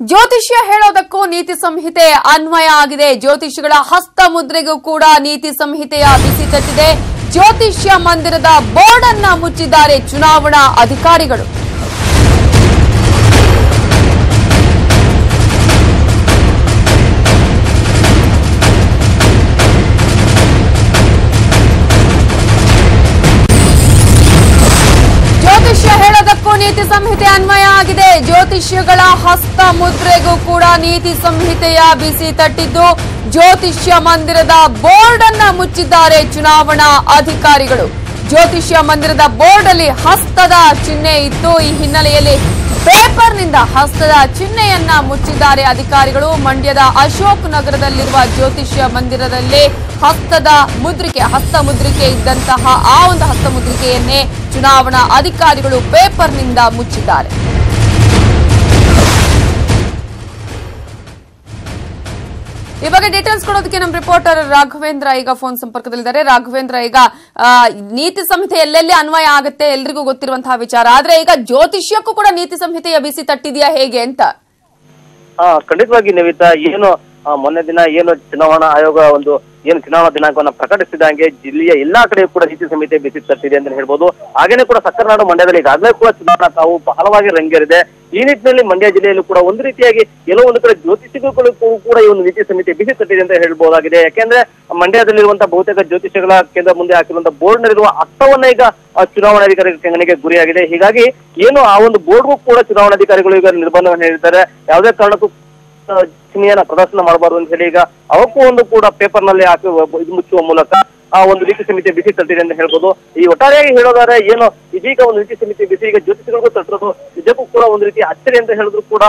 ಜ್ಯೋತಿಷ್ಯ ಹೇಳೋದಕ್ಕೂ ನೀತಿ ಸಂಹಿತೆ ಅನ್ವಯ ಆಗಿದೆ. ಜ್ಯೋತಿಷಿಗಳ ಹಸ್ತ ಮುದ್ರೆಗೂ ಕೂಡ ನೀತಿ ಸಂಹಿತೆಯ ಬಿಸಿ ತಟ್ಟಿದೆ. ಜ್ಯೋತಿಷ್ಯ ಮಂದಿರದ ಬೋರ್ಡ್ ಅನ್ನ ಮುಚ್ಚಿದ್ದಾರೆ ಚುನಾವಣಾ ಅಧಿಕಾರಿಗಳು. ನೀತಿ ಸಂಹಿತೆ ಅನ್ವಯ ಆಗಿದೆ. ಜ್ಯೋತಿಷ್ಯಗಳ ಹಸ್ತ ಮುದ್ರೆಗೂ ಕೂಡ ನೀತಿ ಸಂಹಿತೆಯ ಬಿಸಿ ತಟ್ಟಿದ್ದು ಜ್ಯೋತಿಷ್ಯ ಮಂದಿರದ ಬೋರ್ಡ್ ಅನ್ನ ಮುಚ್ಚಿದ್ದಾರೆ ಚುನಾವಣಾ ಅಧಿಕಾರಿಗಳು. ಜ್ಯೋತಿಷ್ಯ ಮಂದಿರದ ಬೋರ್ಡ್ ಅಲ್ಲಿ ಹಸ್ತದ ಚಿಹ್ನೆ ಇತ್ತು ಈ ಹಿನ್ನೆಲೆಯಲ್ಲಿ ಪೇಪರ್ನಿಂದ ಹಸ್ತದ ಚಿಹ್ನೆಯನ್ನ ಮುಚ್ಚಿದ್ದಾರೆ ಅಧಿಕಾರಿಗಳು. ಮಂಡ್ಯದ ಅಶೋಕ್ ನಗರದಲ್ಲಿರುವ ಜ್ಯೋತಿಷ್ಯ ಮಂದಿರದಲ್ಲಿ ಹಸ್ತದ ಮುದ್ರಿಕೆ, ಹಸ್ತ ಮುದ್ರಿಕೆ ಇದ್ದಂತಹ ಆ ಒಂದು ಹಸ್ತ ಮುದ್ರಿಕೆಯನ್ನೇ ಚುನಾವಣಾ ಅಧಿಕಾರಿಗಳು ಪೇಪರ್ನಿಂದ ಮುಚ್ಚಿದ್ದಾರೆ. ಈ ಬಗ್ಗೆ ಡೀಟೇಲ್ಸ್ ಕೊಡೋದಕ್ಕೆ ನಮ್ಮ ರಿಪೋರ್ಟರ್ ರಾಘವೇಂದ್ರ ಈಗ ಫೋನ್ ಸಂಪರ್ಕದಲ್ಲಿದ್ದಾರೆ. ರಾಘವೇಂದ್ರ, ಈಗ ನೀತಿ ಸಂಹಿತೆ ಎಲ್ಲೆಲ್ಲಿ ಅನ್ವಯ ಆಗುತ್ತೆ ಎಲ್ರಿಗೂ ಗೊತ್ತಿರುವಂತಹ ವಿಚಾರ. ಆದ್ರೆ ಈಗ ಜ್ಯೋತಿಷ್ಯಕ್ಕೂ ಕೂಡ ನೀತಿ ಸಂಹಿತೆಯ ಬಿಸಿ ತಟ್ಟಿದೆಯಾ ಹೇಗೆ ಅಂತ? ಖಂಡಿತವಾಗಿ, ನವಿತಾ, ಏನು ಮೊನ್ನೆ ದಿನ ಏನು ಚುನಾವಣಾ ಆಯೋಗ ಒಂದು ಏನು ಚುನಾವಣಾ ದಿನಾಂಕವನ್ನು ಪ್ರಕಟಿಸಿದಂಗೆ ಜಿಲ್ಲೆಯ ಎಲ್ಲಾ ಕಡೆ ಕೂಡ ನೀತಿ ಸಂಹಿತೆ ಬಿಸಿ ತಟ್ಟಿದೆ ಅಂತ ಹೇಳ್ಬೋದು. ಹಾಗೇನೆ ಕೂಡ ಸಕ್ಕರನಾಡು ಮಂಡ್ಯದಲ್ಲಿ ಈಗಾಗಲೇ ಕೂಡ ಚುನಾವಣಾ ತಾವು ಬಹಳವಾಗಿ ರಂಗೇರಿದೆ. ಈ ನಿಟ್ಟಿನಲ್ಲಿ ಮಂಡ್ಯ ಜಿಲ್ಲೆಯಲ್ಲೂ ಕೂಡ ಒಂದು ರೀತಿಯಾಗಿ ಒಂದು ಕಡೆ ಜ್ಯೋತಿಷಿಗಳು ಕೂಡ ಈ ಒಂದು ನೀತಿ ಸಂಹಿತೆ ಬಿಸಿ ತಟ್ಟಿದೆ ಅಂತ ಹೇಳ್ಬೋದಾಗಿದೆ. ಯಾಕೆಂದ್ರೆ ಮಂಡ್ಯದಲ್ಲಿರುವಂತಹ ಬಹುತೇಕ ಜ್ಯೋತಿಷಗಳ ಕೇಂದ್ರ ಮುಂದೆ ಹಾಕಿರುವಂತಹ ಬೋರ್ಡ್ ನಲ್ಲಿರುವ ಅರ್ಥವನ್ನ ಈಗ ಆ, ಚುನಾವಣಾಧಿಕಾರಿ ಗಣನೆಗೆ ಗುರಿಯಾಗಿದೆ. ಹೀಗಾಗಿ ಏನು ಆ ಒಂದು ಬೋರ್ಡ್ಗೂ ಕೂಡ ಚುನಾವಣಾಧಿಕಾರಿಗಳು ಈಗ ನಿರ್ಬಂಧವನ್ನು ಹೇಳಿದ್ದಾರೆ. ಯಾವುದೇ ಕಾರಣಕ್ಕೂ ಚಿಹ್ನೆಯನ್ನ ಪ್ರದರ್ಶನ ಮಾಡಬಾರದು ಅಂತ ಹೇಳಿ ಈಗ ಅವಕ್ಕೂ ಒಂದು ಕೂಡ ಪೇಪರ್ನಲ್ಲಿ ಹಾಕಿ ಇದು ಮುಚ್ಚುವ ಮೂಲಕ ಆ ಒಂದು ನೀತಿ ಸಮಿತಿ ಬಿಸಿ ತಟ್ಟಿದೆ ಅಂತ ಹೇಳ್ಬೋದು. ಈ ಒಟ್ಟಾರೆಯಾಗಿ ಹೇಳೋದಾದ್ರೆ ಏನು ಇದೀಗ ಒಂದು ನೀತಿ ಸಮಿತಿ ಬಿಸಿ, ಈಗ ಜ್ಯೋತಿಷಿಗಳಿಗೂ ತಟ್ಟಿರೋದು ನಿಜಕ್ಕೂ ಕೂಡ ಒಂದು ರೀತಿ ಅಚ್ಚರಿ ಅಂತ ಹೇಳಿದ್ರು ಕೂಡ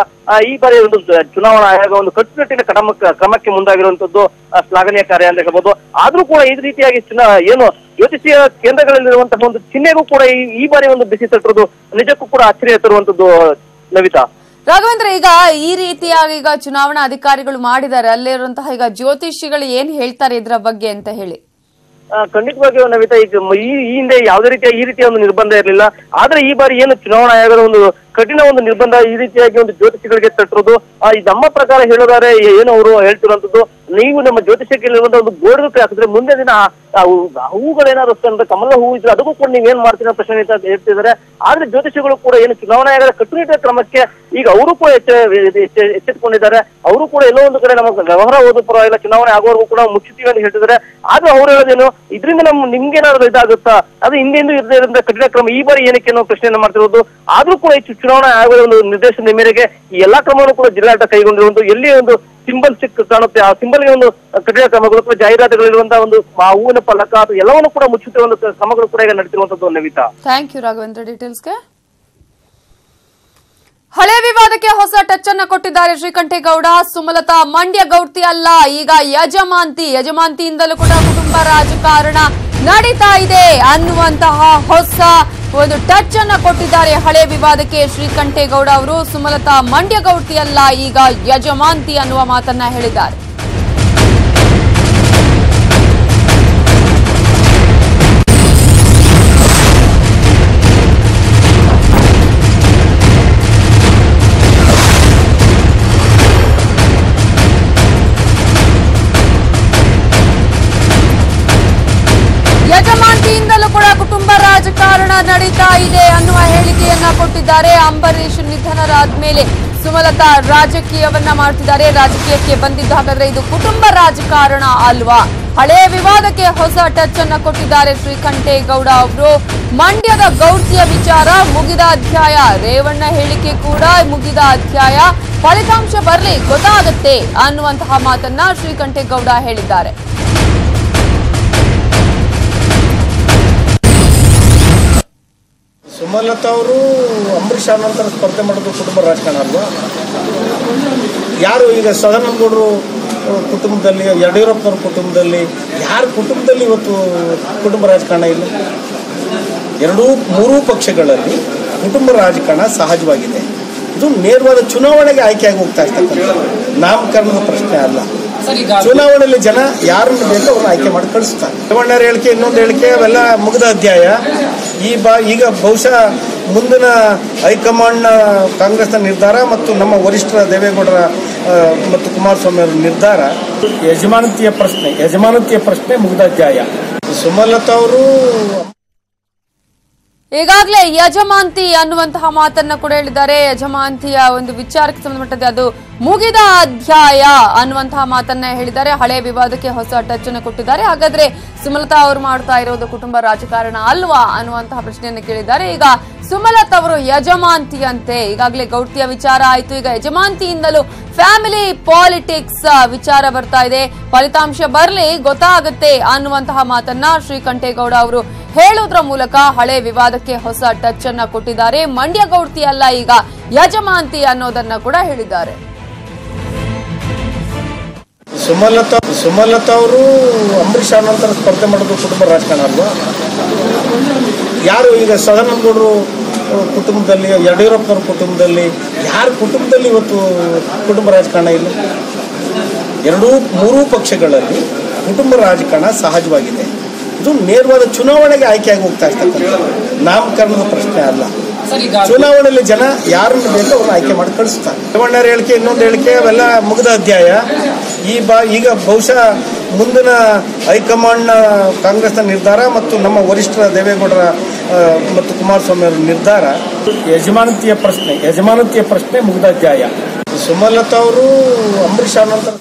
ಈ ಬಾರಿ ಒಂದು ಚುನಾವಣಾ ಆಯೋಗ ಒಂದು ಕಟ್ಟುನಿಟ್ಟಿನ ಕ್ರಮ ಕ್ರಮಕ್ಕೆ ಮುಂದಾಗಿರುವಂತದ್ದು ಶ್ಲಾಘನೀಯ ಕಾರ್ಯ ಅಂತ ಹೇಳ್ಬೋದು. ಆದ್ರೂ ಕೂಡ ಈ ರೀತಿಯಾಗಿ ಚುನಾ, ಏನು ಜ್ಯೋತಿಷಿಯ ಕೇಂದ್ರಗಳಲ್ಲಿರುವಂತಹ ಒಂದು ಚಿಹ್ನೆಗೂ ಕೂಡ ಈ ಬಾರಿ ಒಂದು ಬಿಸಿ ತಟ್ಟಿರೋದು ನಿಜಕ್ಕೂ ಕೂಡ ಅಚ್ಚರಿ ತರುವಂತದ್ದು ನವಿತಾ ರಾಘವೇಂದ್ರ, ಈಗ ಈ ರೀತಿಯಾಗಿ ಈಗ ಚುನಾವಣಾ ಅಧಿಕಾರಿಗಳು ಮಾಡಿದ್ದಾರೆ. ಅಲ್ಲಿರುವಂತಹ ಈಗ ಜ್ಯೋತಿಷಿಗಳು ಏನ್ ಹೇಳ್ತಾರೆ ಇದರ ಬಗ್ಗೆ ಅಂತ ಹೇಳಿ. ಖಂಡಿತವಾಗಿಯೂ ನವಿತಾ ಈಗ ಈ ಹಿಂದೆ ಯಾವುದೇ ರೀತಿಯ ಈ ರೀತಿಯ ಒಂದು ನಿರ್ಬಂಧ ಇರಲಿಲ್ಲ. ಆದ್ರೆ ಈ ಬಾರಿ ಏನು ಚುನಾವಣಾ ಆಯೋಗದ ಒಂದು ಕಠಿಣ ಒಂದು ನಿರ್ಬಂಧ ಈ ರೀತಿಯಾಗಿ ಒಂದು ಜ್ಯೋತಿಷಿಗಳಿಗೆ ತಟ್ಟಿರೋದು. ಈ ನಮ್ಮ ಪ್ರಕಾರ ಹೇಳೋದಾದ್ರೆ ಏನು ಅವರು ಹೇಳ್ತಿರುವಂತದ್ದು ನೀವು ನಮ್ಮ ಜ್ಯೋತಿಷಕ್ಕಿರುವಂತಹ ಒಂದು ಬೋರ್ಡ್ ಹಾಕಿದ್ರೆ ಮುಂದೆ ದಿನ ಹೂಗಳೇನಾದ್ರು ಅಂದ್ರೆ ಕಮಲ ಹೂ ಇದ್ರೆ ಅದಕ್ಕೂ ಕೂಡ ನೀವ್ ಏನ್ ಮಾಡ್ತೀರ ಪ್ರಶ್ನೆ ಹೇಳ್ತಿದ್ದಾರೆ. ಆದ್ರೆ ಜ್ಯೋತಿಷಿಗಳು ಕೂಡ ಏನು ಚುನಾವಣಾ ಆಯೋಗದ ಕಟ್ಟುನಿಟ್ಟಿನ ಕ್ರಮಕ್ಕೆ ಈಗ ಅವರು ಕೂಡ ಎಚ್ಚ ಎಚ್ಚೆತ್ಕೊಂಡಿದ್ದಾರೆ. ಅವರು ಕೂಡ ಎಲ್ಲೋ ಒಂದು ಕಡೆ ನಮ್ಮ ವ್ಯವಹಾರ ಓದು ಪರವಾಗಿಲ್ಲ, ಚುನಾವಣೆ ಆಗೋವರೆಗೂ ಕೂಡ ಮುಚ್ಚುತ್ತೀವಿ ಅಂತ ಹೇಳ್ತಿದ್ದಾರೆ. ಆದ್ರೆ ಅವ್ರು ಹೇಳೋದೇನು, ಇದರಿಂದ ನಮ್, ನಿಮ್ಗೇನಾದ್ರು ಇದಾಗುತ್ತಾ? ಅದು ಹಿಂದೆಂದು ಇರದೇ ಇರೋದ್ರಿಂದ ಕಠಿಣ ಕ್ರಮ ಈ ಬಾರಿ ಏನಕ್ಕೆ ಅನ್ನೋ ಪ್ರಶ್ನೆಯನ್ನು ಮಾಡ್ತಿರೋದು. ಆದ್ರೂ ಕೂಡ ಈ ಚುನಾವಣಾ ಆಯೋಗದ ಒಂದು ನಿರ್ದೇಶನದ ಮೇರೆಗೆ ಈ ಎಲ್ಲಾ ಕ್ರಮವನ್ನು ಕೂಡ ಜಿಲ್ಲಾಡಳಿತ ಕೈಗೊಂಡಿರುವಂತ ಎಲ್ಲಿ ಒಂದು ಸಿಂಬಲ್ ಸಿಕ್ ಕಾಣುತ್ತೆ, ಆ ಸಿಂಬಲ್ಗೆ ಒಂದು ಕಠಿಣ ಕ್ರಮಗಳು ಅಥವಾ ಜಾಹೀರಾತುಗಳಿರುವಂತಹ ಒಂದು, ಆ ಹೂವಿನ ಫಲಕ ಅದು ಎಲ್ಲವನ್ನು ಕೂಡ ಮುಚ್ಚುತ್ತಿರುವ ಒಂದು ಕ್ರಮಗಳು ಕೂಡ ಈಗ ನಡೆದಿರುವಂತದ್ದು ನವಿತಾ. ಥ್ಯಾಂಕ್ ಯು ರಾಘವೇಂದ್ರ ಡೀಟೇಲ್ಸ್ಗೆ. ಹಳೆ ವಿವಾದಕ್ಕೆ ಹೊಸ ಟಚ್ ಅನ್ನ ಕೊಟ್ಟಿದ್ದಾರೆ ಶ್ರೀಕಂಠೇಗೌಡ. ಸುಮಲತಾ ಮಂಡ್ಯ ಗೌಡ್ತಿ ಅಲ್ಲ, ಈಗ ಯಜಮಾಂತಿ ಯಜಮಾಂತಿಯಿಂದಲೂ ಕೂಡ ಕುಟುಂಬ ರಾಜಕಾರಣ. ನಡೀತಾ ಇದೆ ಅನ್ನುವಂತಹ ಹೊಸ ಒಂದು ಟಚ್ ಅನ್ನ ಕೊಟ್ಟಿದ್ದಾರೆ ಹಳೆ ವಿವಾದಕ್ಕೆ ಶ್ರೀಕಂಠೇಗೌಡ ಅವರು ಸುಮಲತಾ ಮಂಡ್ಯ ಗೌಡ್ತಿ ಅಲ್ಲ ಈಗ ಯಜಮಾಂತಿ ಅನ್ನುವ ಮಾತನ್ನ ಹೇಳಿದ್ದಾರೆ. ರಾಜಕಾರಣ ನಡೀತಾ ಇದೆ ಅನ್ನುವ ಹೇಳಿಕೆಯನ್ನ ಕೊಟ್ಟಿದ್ದಾರೆ. ಅಂಬರೀಷ್ ನಿಧನರಾದ್ಮೇಲೆ ಸುಮಲತಾ ರಾಜಕೀಯವನ್ನ ಮಾಡ್ತಿದ್ದಾರೆ. ರಾಜಕೀಯಕ್ಕೆ ಬಂದಿದ್ದು ಹಾಗಾದ್ರೆ ಇದು ಕುಟುಂಬ ರಾಜಕಾರಣ ಅಲ್ವಾ? ಹಳೆ ವಿವಾದಕ್ಕೆ ಹೊಸ ಟಚ್ ಅನ್ನ ಕೊಟ್ಟಿದ್ದಾರೆ ಶ್ರೀಕಂಠೇಗೌಡ ಅವರು. ಮಂಡ್ಯದ ಗೌಡ್ತಿಯ ವಿಚಾರ ಮುಗಿದ ಅಧ್ಯಾಯ. ರೇವಣ್ಣ ಹೇಳಿಕೆ ಕೂಡ ಮುಗಿದ ಅಧ್ಯಾಯ. ಫಲಿತಾಂಶ ಬರಲಿ, ಗೊತ್ತಾಗುತ್ತೆ ಅನ್ನುವಂತಹ ಮಾತನ್ನ ಶ್ರೀಕಂಠೇಗೌಡ ಹೇಳಿದ್ದಾರೆ. ಸುಮಲತಾ ಅವರು ಅಂಬರೀಷ್ ನಂತರ ಸ್ಪರ್ಧೆ ಮಾಡೋದು ಕುಟುಂಬ ರಾಜಕಾರಣ ಅಲ್ವಾ? ಯಾರು ಈಗ ಸದಾನಂದಗೌಡರು ಕುಟುಂಬದಲ್ಲಿ ಯಡಿಯೂರಪ್ಪನವ್ರ ಕುಟುಂಬದಲ್ಲಿ ಯಾರ ಕುಟುಂಬದಲ್ಲಿ ಇವತ್ತು ಕುಟುಂಬ ರಾಜಕಾರಣ ಇಲ್ಲ? ಎರಡೂ ಮೂರೂ ಪಕ್ಷಗಳಲ್ಲಿ ಕುಟುಂಬ ರಾಜಕಾರಣ ಸಹಜವಾಗಿದೆ. ಇದು ನೇರವಾದ ಚುನಾವಣೆಗೆ ಆಯ್ಕೆಯಾಗಿ ಹೋಗ್ತಾ ಇರ್ತಕ್ಕಂಥ ನಾಮಕರಣದ ಪ್ರಶ್ನೆ ಅಲ್ಲ. ಚುನಾವಣೆಯಲ್ಲಿ ಜನ ಯಾರನ್ನು ಬೇಕೋ ಅವ್ರನ್ನ ಆಯ್ಕೆ ಮಾಡಿ ಕಳಿಸ್ತಾರೆ. ರೇವಣ್ಣರ ಹೇಳಿಕೆ ಇನ್ನೊಂದು ಹೇಳಿಕೆ ಅವೆಲ್ಲ ಮುಗಿದ ಅಧ್ಯಾಯ. ಈ ಬಾ ಈಗ ಬಹುಶಃ ಮುಂದಿನ ಹೈಕಮಾಂಡ್ನ ಕಾಂಗ್ರೆಸ್ನ ನಿರ್ಧಾರ ಮತ್ತು ನಮ್ಮ ವರಿಷ್ಠರ ದೇವೇಗೌಡರ ಮತ್ತು ಕುಮಾರಸ್ವಾಮಿ ಅವರ ನಿರ್ಧಾರ. ಯಜಮಾನತಿಯ ಪ್ರಶ್ನೆ ಯಜಮಾನತಿಯ ಪ್ರಶ್ನೆ ಮುಗಿದ ಅಧ್ಯಾಯ ಸುಮಲತಾ ಅವರು ಈಗಾಗಲೇ ಯಜಮಾಂತಿ ಅನ್ನುವಂತಹ ಮಾತನ್ನ ಕೂಡ ಹೇಳಿದ್ದಾರೆ. ಯಜಮಾಂತಿಯ ಒಂದು ವಿಚಾರಕ್ಕೆ ಸಂಬಂಧಪಟ್ಟಂತೆ ಅದು ಮುಗಿದ ಅಧ್ಯಾಯ ಅನ್ನುವಂತಹ ಮಾತನ್ನ ಹೇಳಿದ್ದಾರೆ. ಹಳೆ ವಿವಾದಕ್ಕೆ ಹೊಸ ಟಚ್ ಅನ್ನು ಕೊಟ್ಟಿದ್ದಾರೆ. ಹಾಗಾದ್ರೆ ಸುಮಲತಾ ಅವರು ಮಾಡ್ತಾ ಇರೋದು ಕುಟುಂಬ ರಾಜಕಾರಣ ಅಲ್ವಾ ಅನ್ನುವಂತಹ ಪ್ರಶ್ನೆಯನ್ನು ಕೇಳಿದ್ದಾರೆ. ಈಗ ಸುಮಲತಾ ಅವರು ಯಜಮಾಂತಿಯಂತೆ ಈಗಾಗಲೇ ಗೌಡ್ತಿಯ ವಿಚಾರ ಆಯ್ತು. ಈಗ ಯಜಮಾಂತಿಯಿಂದಲೂ ಫ್ಯಾಮಿಲಿ ಪಾಲಿಟಿಕ್ಸ್ ವಿಚಾರ ಬರ್ತಾ ಇದೆ. ಫಲಿತಾಂಶ ಬರಲಿ, ಗೊತ್ತಾಗುತ್ತೆ ಅನ್ನುವಂತಹ ಮಾತನ್ನ ಶ್ರೀಕಂಠೇಗೌಡ ಅವರು ಹೇಳುವುದರ ಮೂಲಕ ಹಳೆ ವಿವಾದಕ್ಕೆ ಹೊಸ ಟಚ್ ಅನ್ನ ಕೊಟ್ಟಿದ್ದಾರೆ. ಮಂಡ್ಯ ಗೌಡ್ತಿ ಅಲ್ಲ ಈಗ ಯಜಮಾಂತಿ ಅನ್ನೋದನ್ನ ಕೂಡ ಹೇಳಿದ್ದಾರೆ. ಸುಮಲತಾ ಸುಮಲತಾ ಅವರು ಅಂಬರೀಷ್ ನಂತರ ಸ್ಪರ್ಧೆ ಮಾಡೋದು ಕುಟುಂಬ ರಾಜಕಾರಣ ಅಲ್ವಾ? ಯಾರು ಈಗ ಸದಾನಂದಗೌಡರು ಕುಟುಂಬದಲ್ಲಿ, ಯಡಿಯೂರಪ್ಪನವ್ರ ಕುಟುಂಬದಲ್ಲಿ, ಯಾರ ಕುಟುಂಬದಲ್ಲಿ ಇವತ್ತು ಕುಟುಂಬ ರಾಜಕಾರಣ ಇಲ್ಲ? ಎರಡೂ, ಮೂರೂ ಪಕ್ಷಗಳಲ್ಲಿ ಕುಟುಂಬ ರಾಜಕಾರಣ ಸಹಜವಾಗಿದೆ. ಇದು ನೇರವಾದ ಚುನಾವಣೆಗೆ ಆಯ್ಕೆಯಾಗಿ ಹೋಗ್ತಾ ಇರ್ತಕ್ಕಂಥ ನಾಮಕರಣದ ಪ್ರಶ್ನೆ ಅಲ್ಲ. ಚುನಾವಣೆಯಲ್ಲಿ ಜನ ಯಾರನ್ನು ಬೇಕೋ ಅವ್ರನ್ನ ಆಯ್ಕೆ ಮಾಡಿ ಕಳಿಸ್ತಾರೆ. ರೇವಣ್ಣರ ಹೇಳಿಕೆ ಇನ್ನೊಂದು ಹೇಳಿಕೆ ಅವೆಲ್ಲ ಮುಗಿದ ಅಧ್ಯಾಯ. ಈ ಬಾ ಈಗ ಬಹುಶಃ ಮುಂದಿನ ಹೈಕಮಾಂಡ್ನ ಕಾಂಗ್ರೆಸ್ನ ನಿರ್ಧಾರ ಮತ್ತು ನಮ್ಮ ವರಿಷ್ಠರ ದೇವೇಗೌಡರ ಮತ್ತು ಕುಮಾರಸ್ವಾಮಿ ಅವರ ನಿರ್ಧಾರ. ಯಜಮಾನತಿಯ ಪ್ರಶ್ನೆ ಯಜಮಾನತಿಯ ಪ್ರಶ್ನೆ ಮುಗಿದ ಅಧ್ಯಾಯ. ಸುಮಲತಾ ಅವರು ಅಂಬರೀಷ್ ನಂತರ